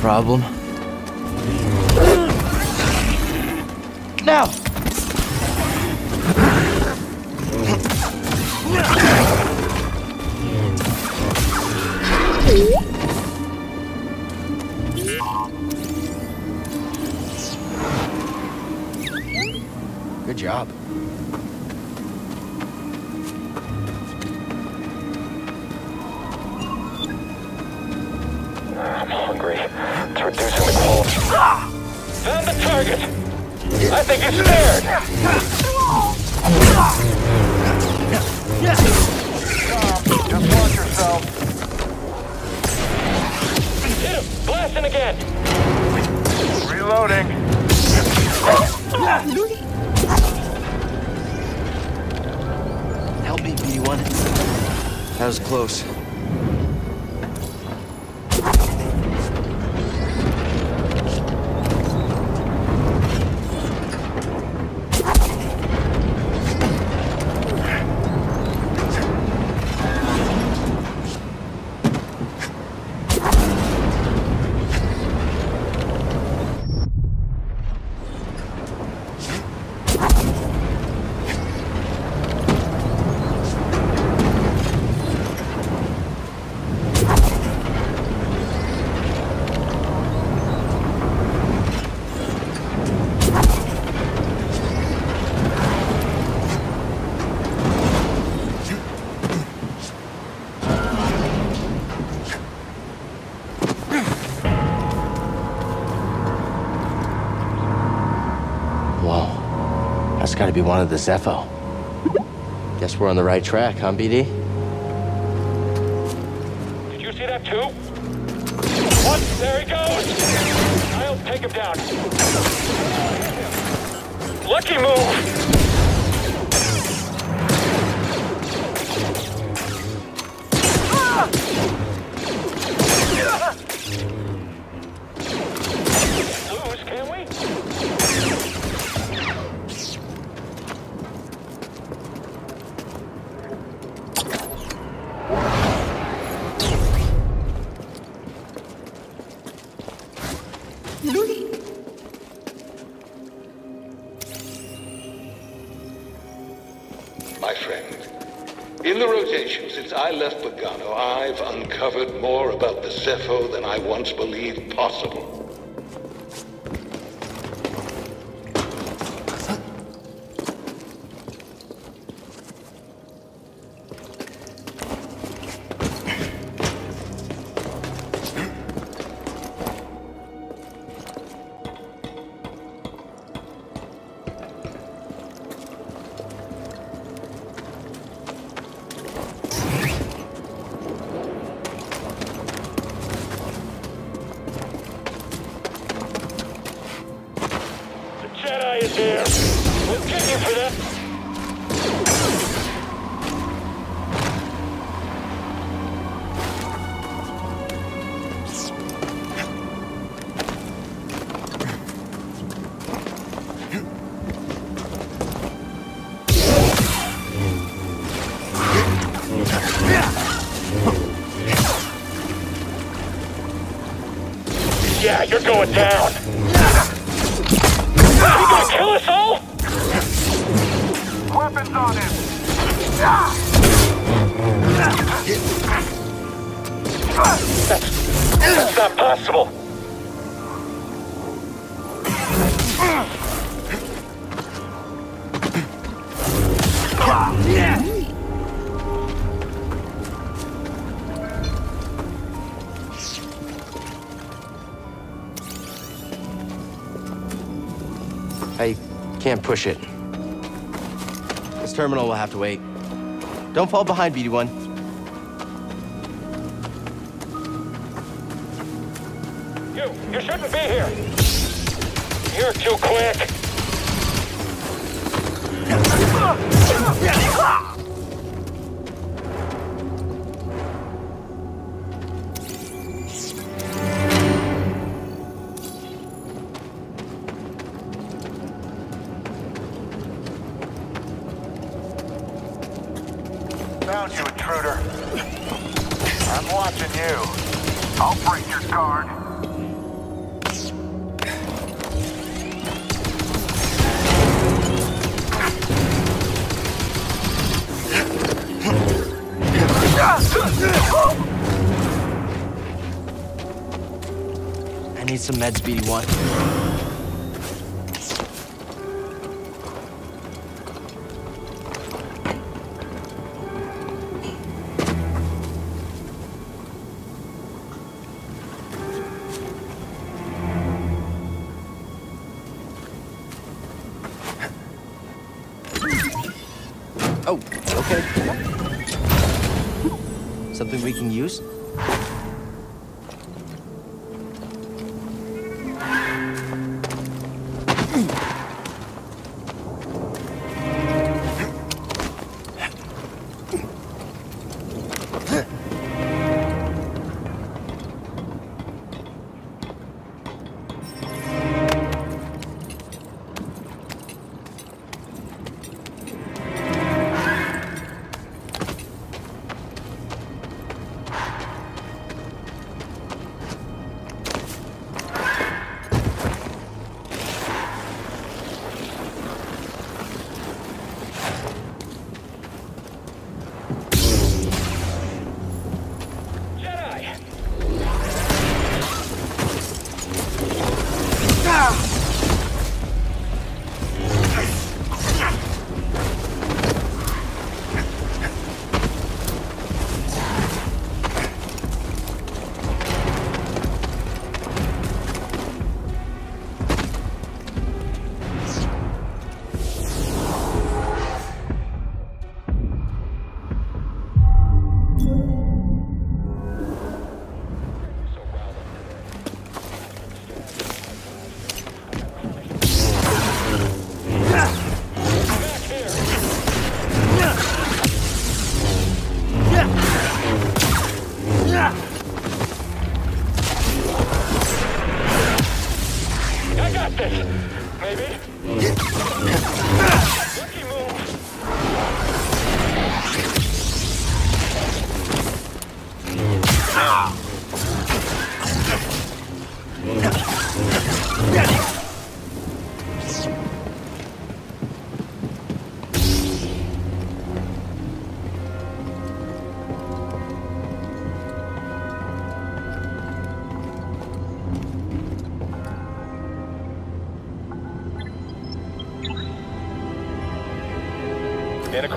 problem. we wanted the Zeffo. Guess we're on the right track, huh, BD? Did you see that too? What? There he goes! I'll take him down. Lucky move! Push it. This terminal will have to wait. Don't fall behind, BD-1. You, you shouldn't be here. You're too quick. Some meds, BD1.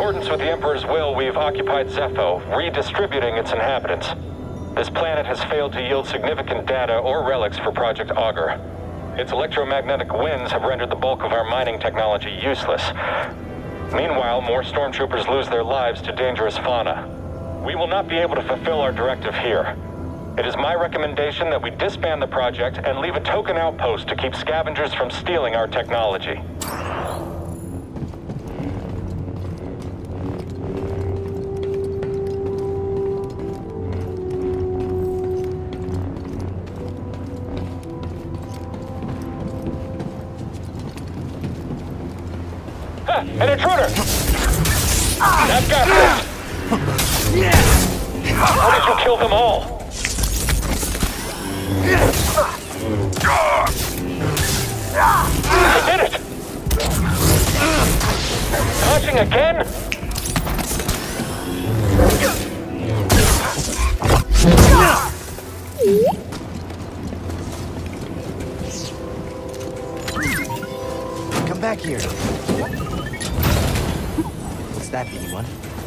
Accordance with the Emperor's will, we've occupied Zeffo, redistributing its inhabitants. This planet has failed to yield significant data or relics for Project Augur. Its electromagnetic winds have rendered the bulk of our mining technology useless. Meanwhile, more stormtroopers lose their lives to dangerous fauna. We will not be able to fulfill our directive here. It is my recommendation that we disband the project and leave a token outpost to keep scavengers from stealing our technology. Kill them all? I did it! Dodging again? Come back here. What's that, BD1?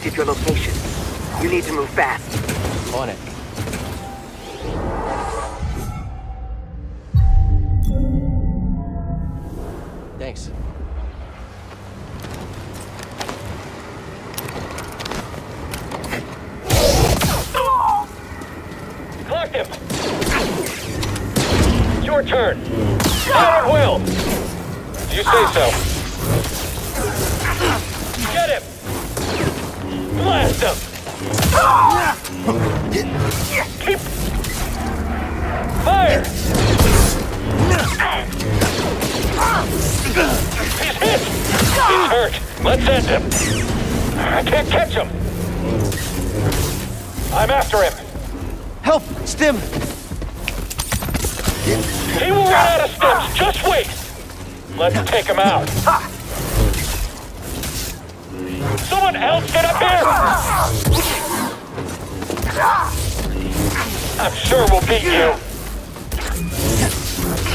Pinpointed your location. You need to move fast. On it. Thanks. Collect him! It's your turn. Fire at will! You say so. Blast him! Keep... Fire! He's hit! He's hurt. Let's end him. I can't catch him. I'm after him. Help! Stim! He will run out of steps. Just wait. Let's take him out. Someone else get up here. I'm sure we'll beat you.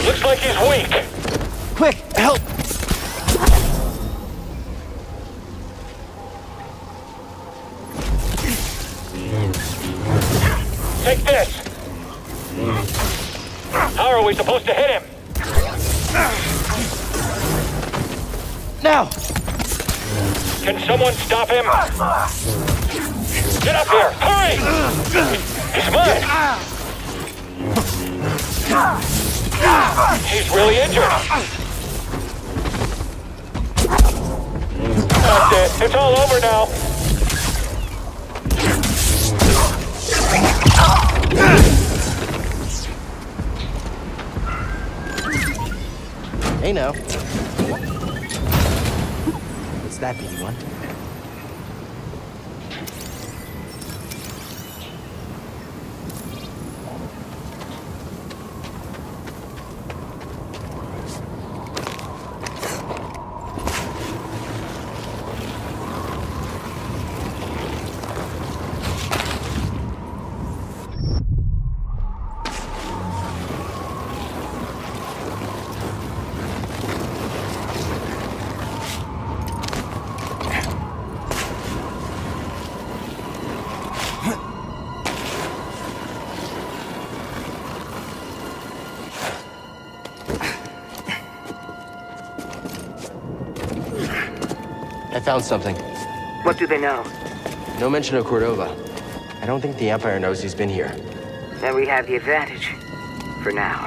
Looks like he's weak. Quick! Help! Stop him? Get up here! Hurry! He's mine! He's really injured! That's it. It's all over now. Hey now. What's that, BD-1? I found something. What do they know? No mention of Cordova. I don't think the Empire knows he's been here. Then we have the advantage. For now.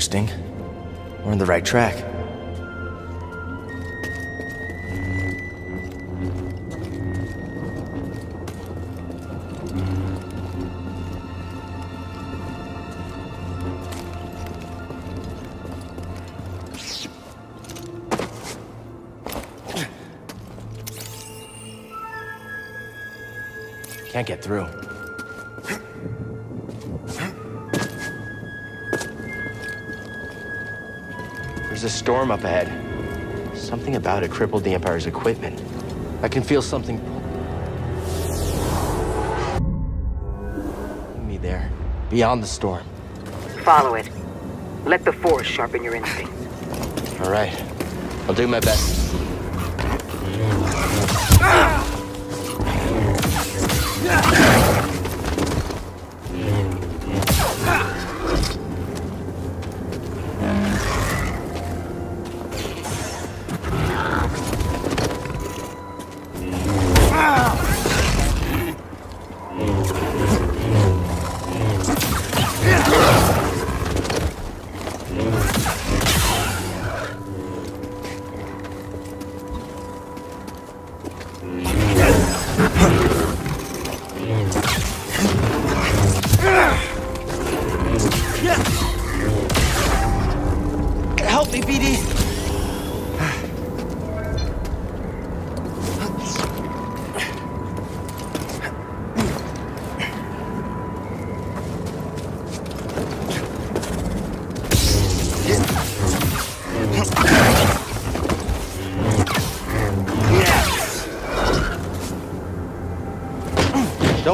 Interesting. We're on the right track. out it crippled the Empire's equipment. I can feel something me there, beyond the storm. Follow it. Let the force sharpen your instincts. All right. I'll do my best. Ah!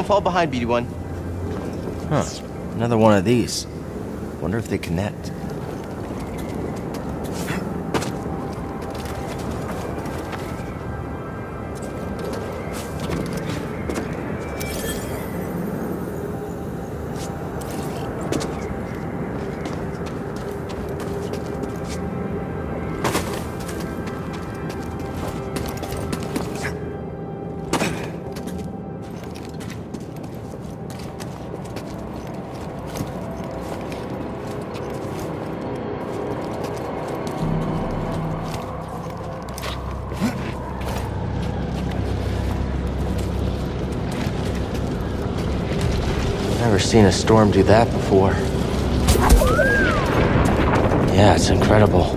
Fall behind, BD1. Huh. Another one of these. Wonder if they connect. A storm do that before. Yeah, it's incredible.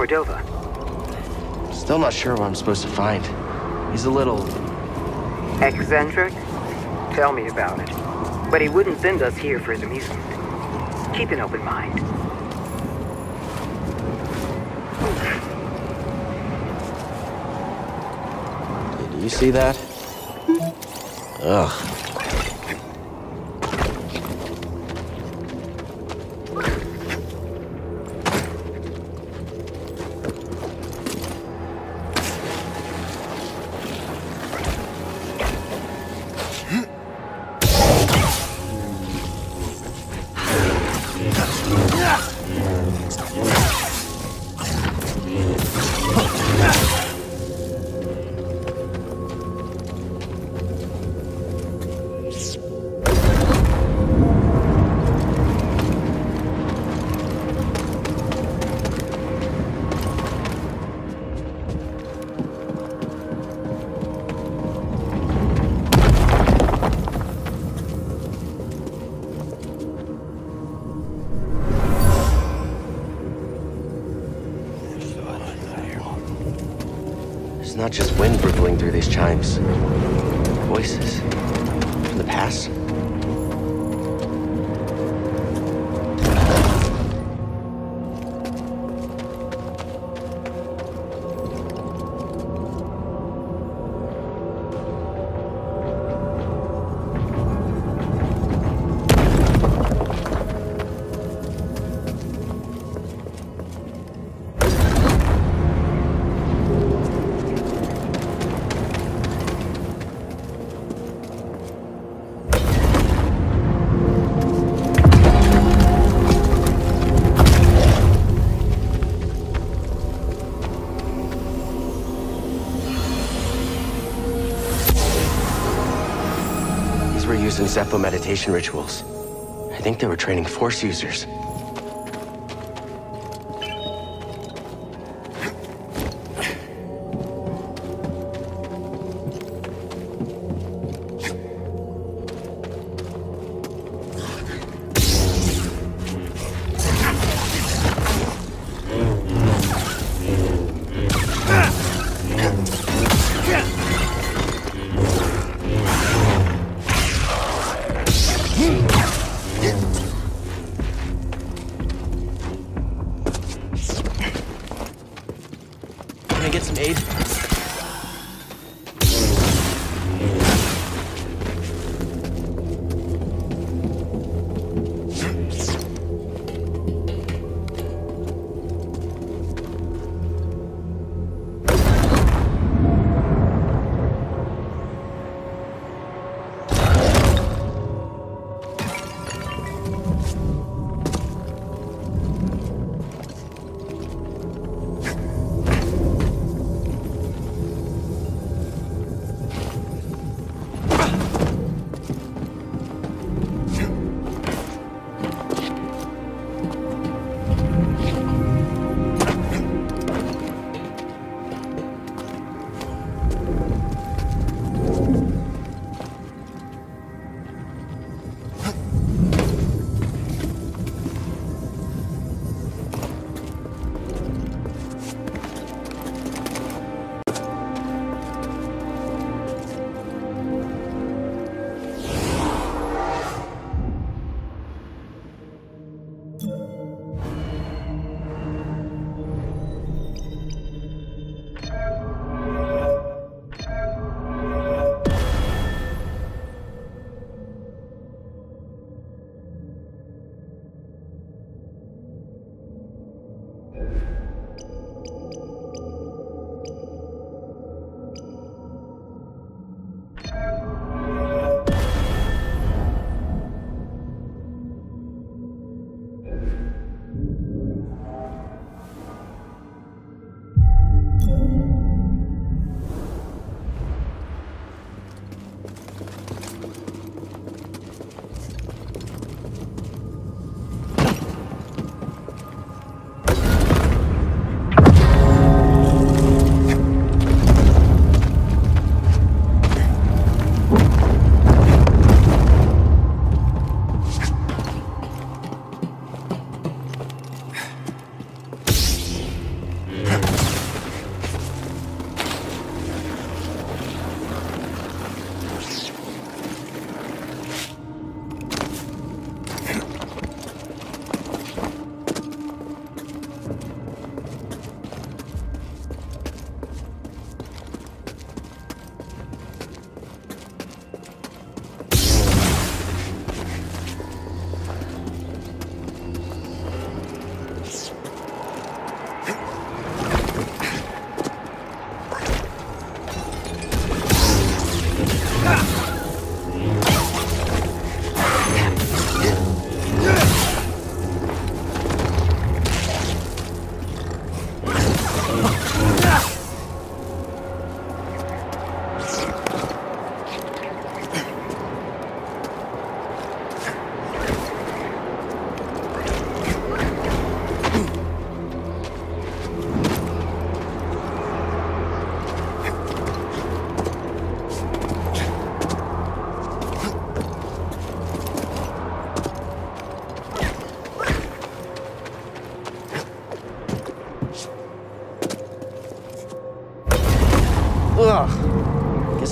Cordova? Still not sure what I'm supposed to find. He's a little. Eccentric? Tell me about it. But he wouldn't send us here for his amusement. Keep an open mind. Did you see that? Ugh. Rippling were used in Zeffo meditation rituals. I think they were training Force users.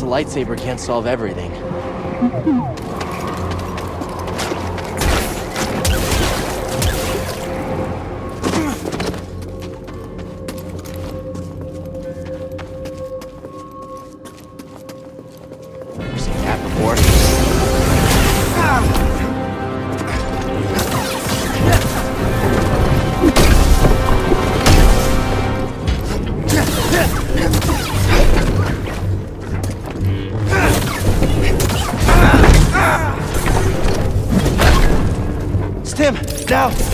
Lightsaber can't solve everything. Never seen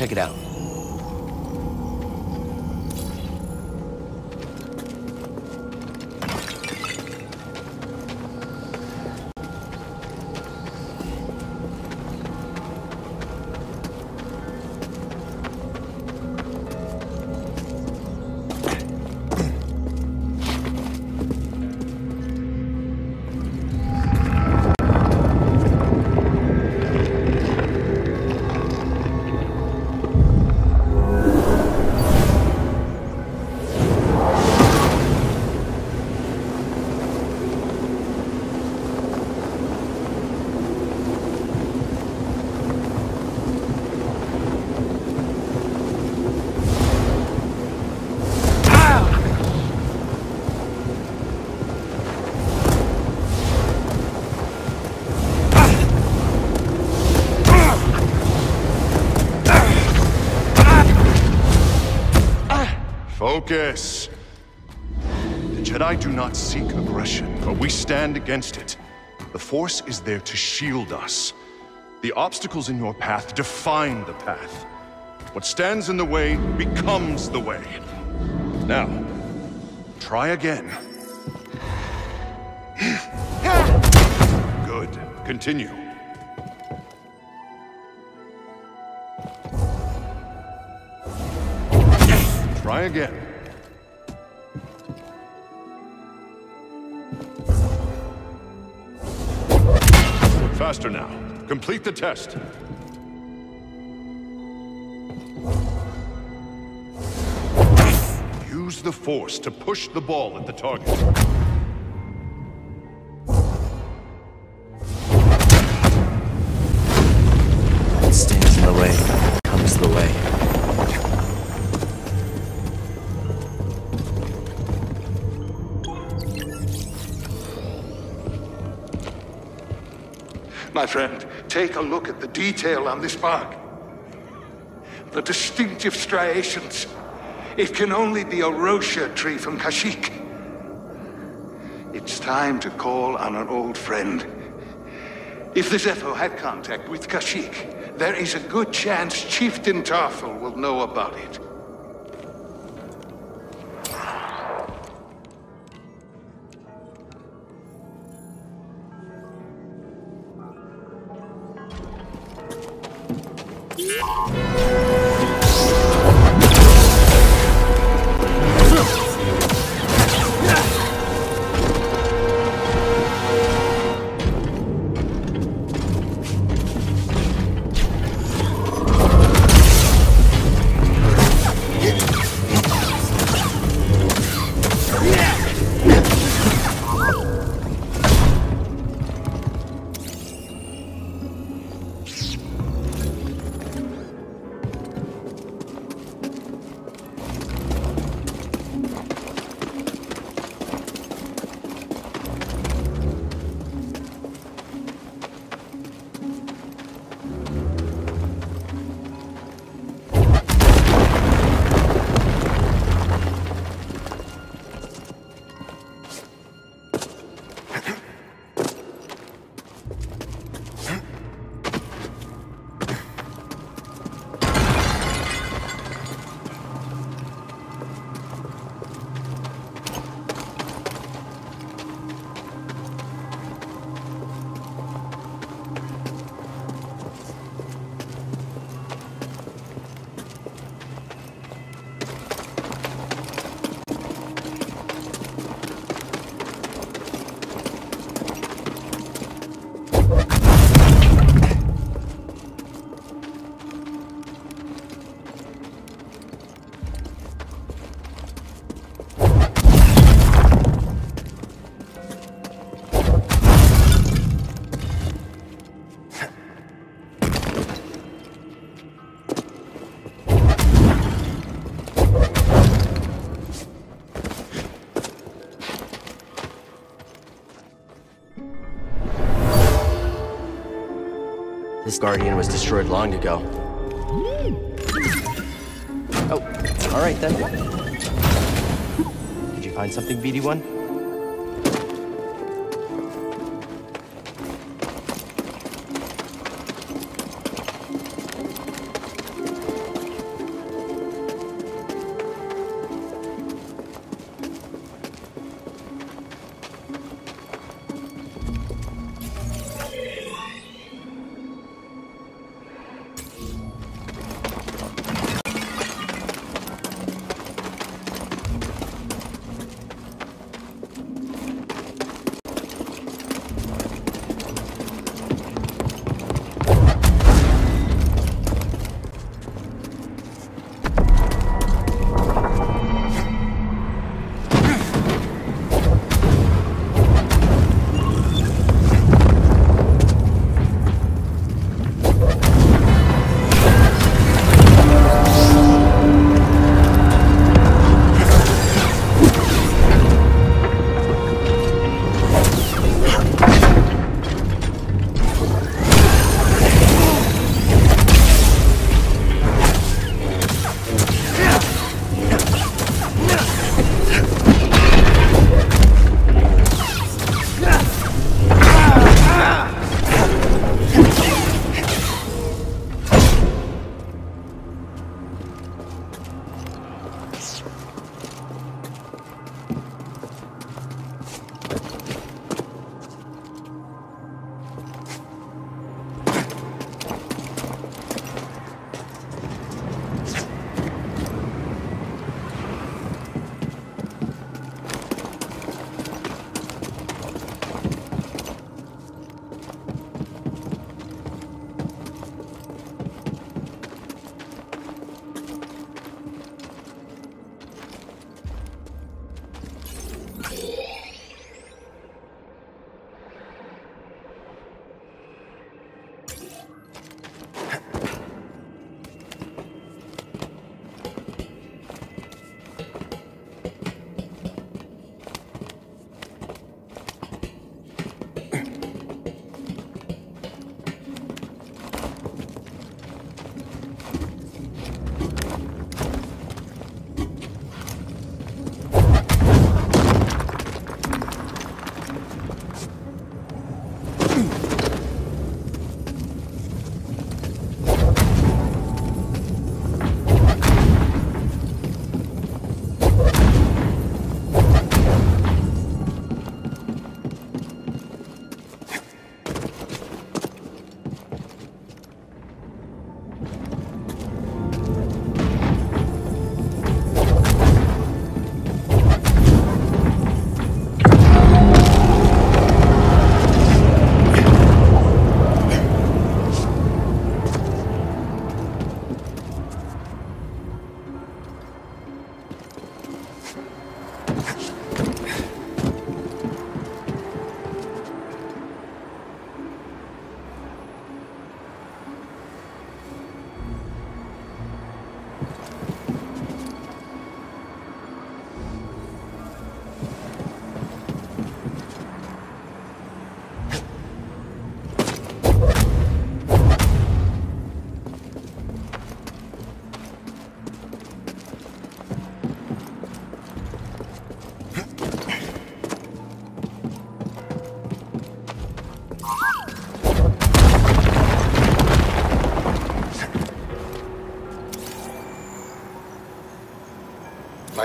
check it out. Focus. The Jedi do not seek aggression, but we stand against it. The Force is there to shield us. The obstacles in your path define the path. What stands in the way becomes the way. Now, try again. Good. Continue. Try again. Faster now. Complete the test. Use the force to push the ball at the target. My friend, take a look at the detail on this bark. The distinctive striations. It can only be a Wroshyr tree from Kashyyyk. It's time to call on an old friend. If the Zeffo had contact with Kashyyyk, there is a good chance Chieftain Tarful will know about it. Guardian was destroyed long ago. Oh, all right then. Did you find something, BD-1?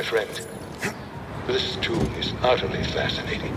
Friend, this tomb is utterly fascinating.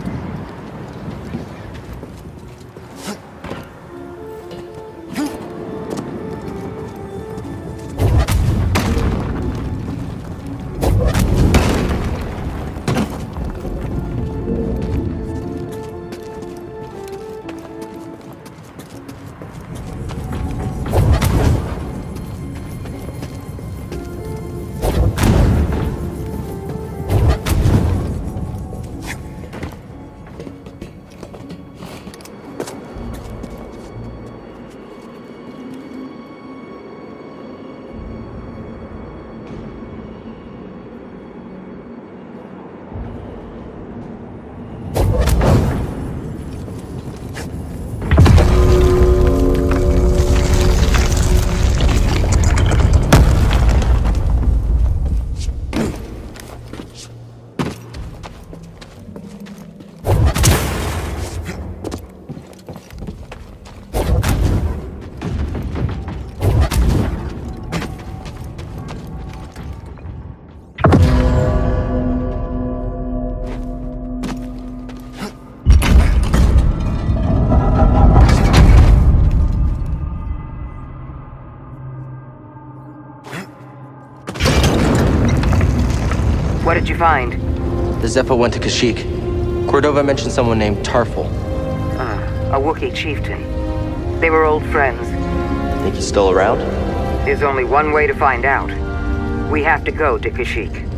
The went to Kashyyyk. Cordova mentioned someone named Tarful. Uh, a Wookiee chieftain. They were old friends. Think he's still around? There's only one way to find out. We have to go to Kashyyyk.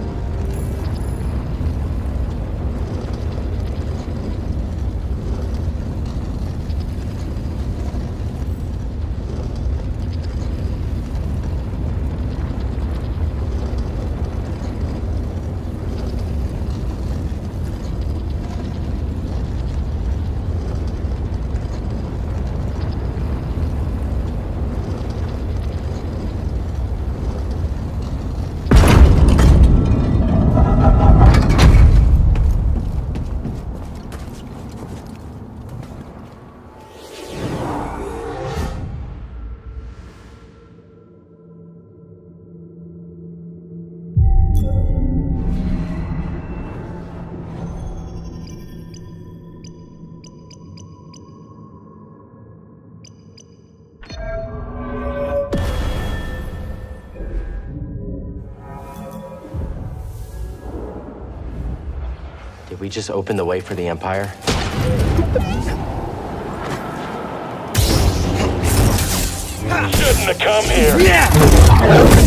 Just open the way for the Empire? Shouldn't have come here. Someone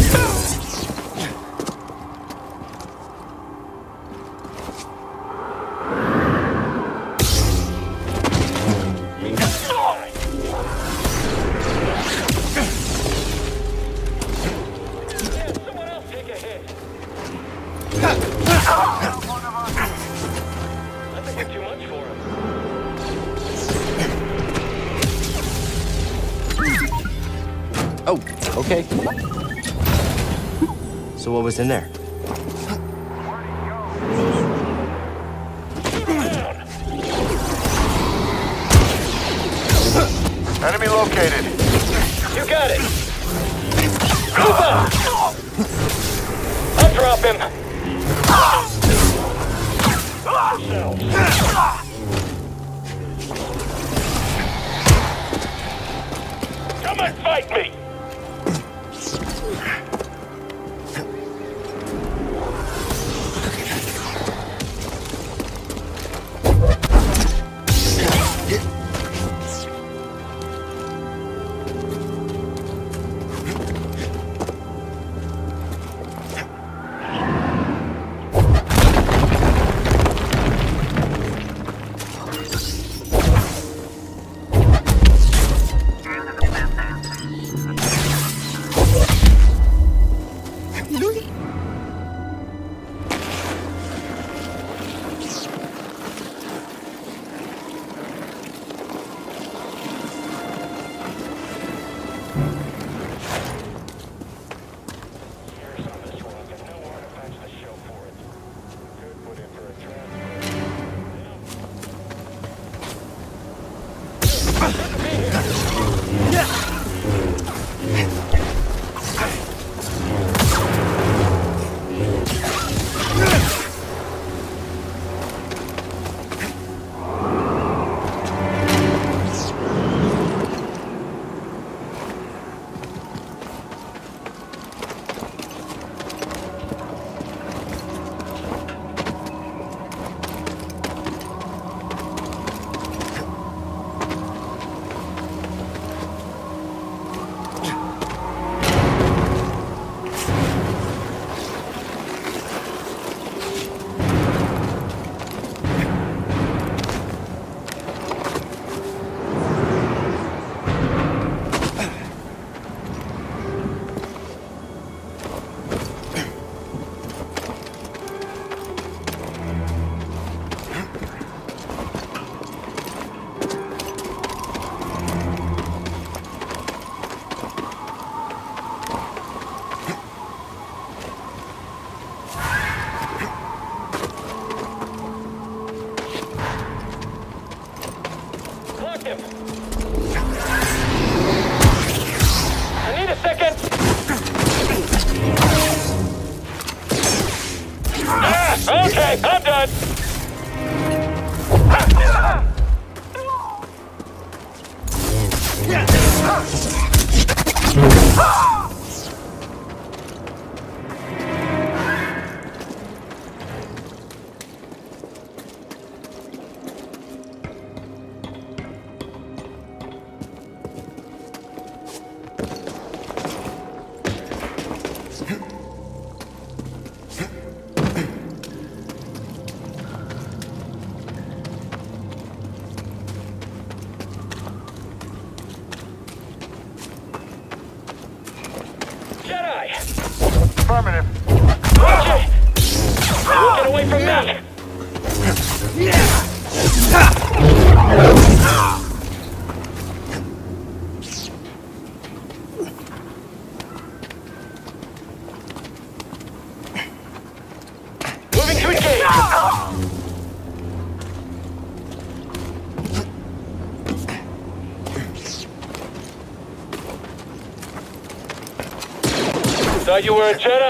you were a Jedi!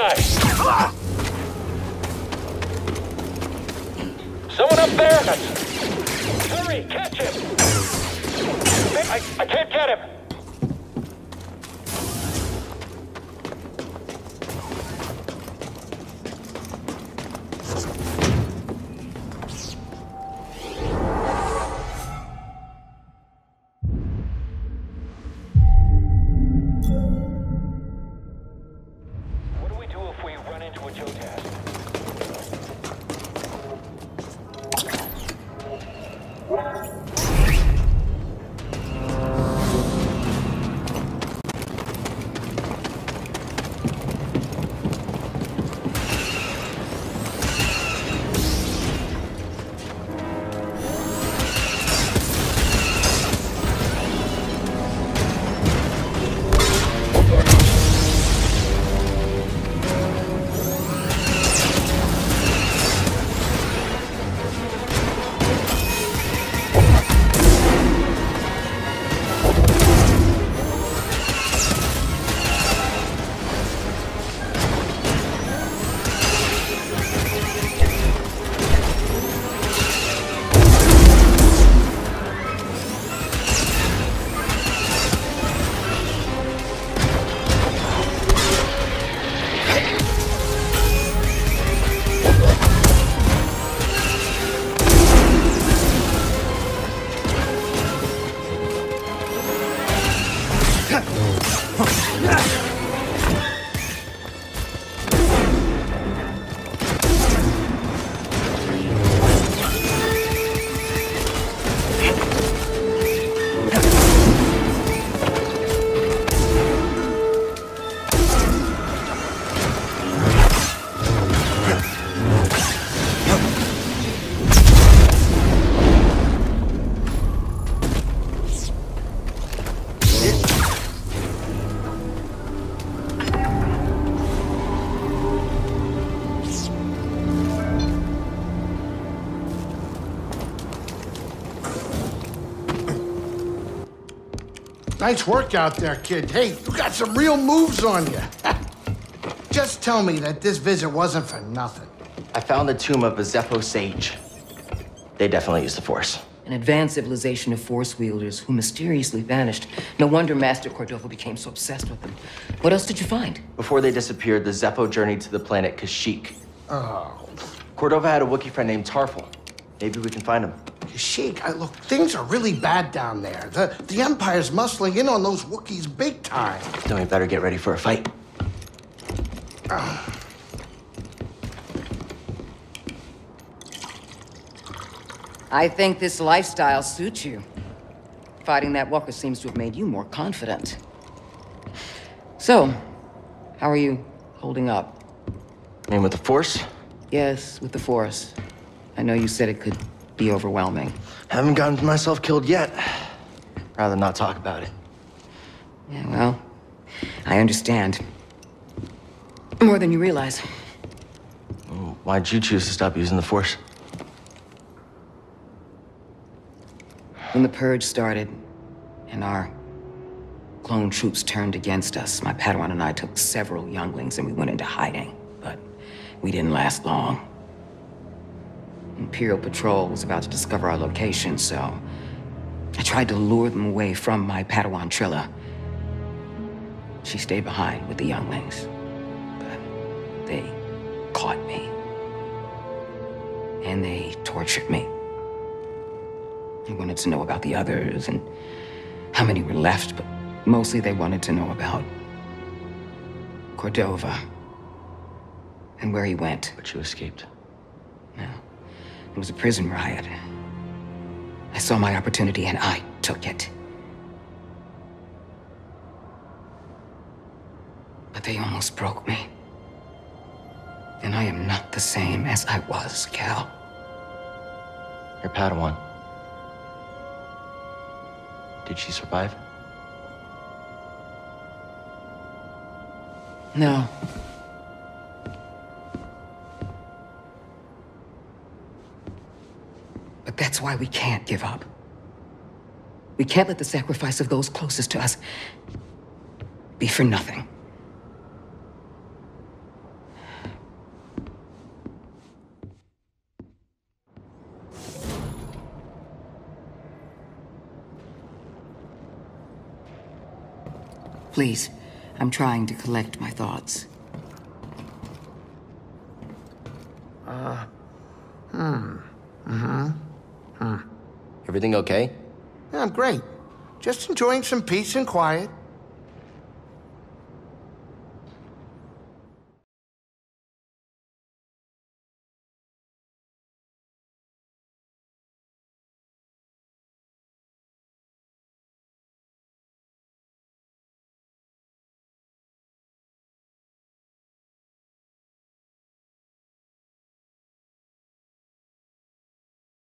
Nice work out there, kid. Hey, you got some real moves on you. Just tell me that this visit wasn't for nothing. I found the tomb of a Zeffo sage. They definitely used the Force. An advanced civilization of force wielders who mysteriously vanished. No wonder Master Cordova became so obsessed with them. What else did you find? Before they disappeared, the Zeffo journeyed to the planet Kashyyyk. Oh, Cordova had a Wookiee friend named Tarful. Maybe we can find him. Sheik, I, look, things are really bad down there. The, the Empire's muscling in on those Wookiees big time. Then we better get ready for a fight. Ah. I think this lifestyle suits you. Fighting that walker seems to have made you more confident. So, how are you holding up? I mean, with the Force, Yes, with the Force. I know you said it could be overwhelming. haven't gotten myself killed yet. Rather not talk about it. Yeah, well, I understand. More than you realize. Why'd you choose to stop using the Force? When the Purge started, and our clone troops turned against us, my Padawan and I took several younglings and we went into hiding. But we didn't last long. Imperial Patrol was about to discover our location, so I tried to lure them away from my Padawan Trilla. She stayed behind with the younglings, but they caught me. And they tortured me. They wanted to know about the others and how many were left, but mostly they wanted to know about Cordova and where he went. But you escaped. Yeah. It was a prison riot. I saw my opportunity and I took it. But they almost broke me. then I am not the same as I was, Cal. Your Padawan. Did she survive? No. That's why we can't give up. We can't let the sacrifice of those closest to us be for nothing. Please, I'm trying to collect my thoughts. Everything okay? Yeah, I'm great. Just enjoying some peace and quiet.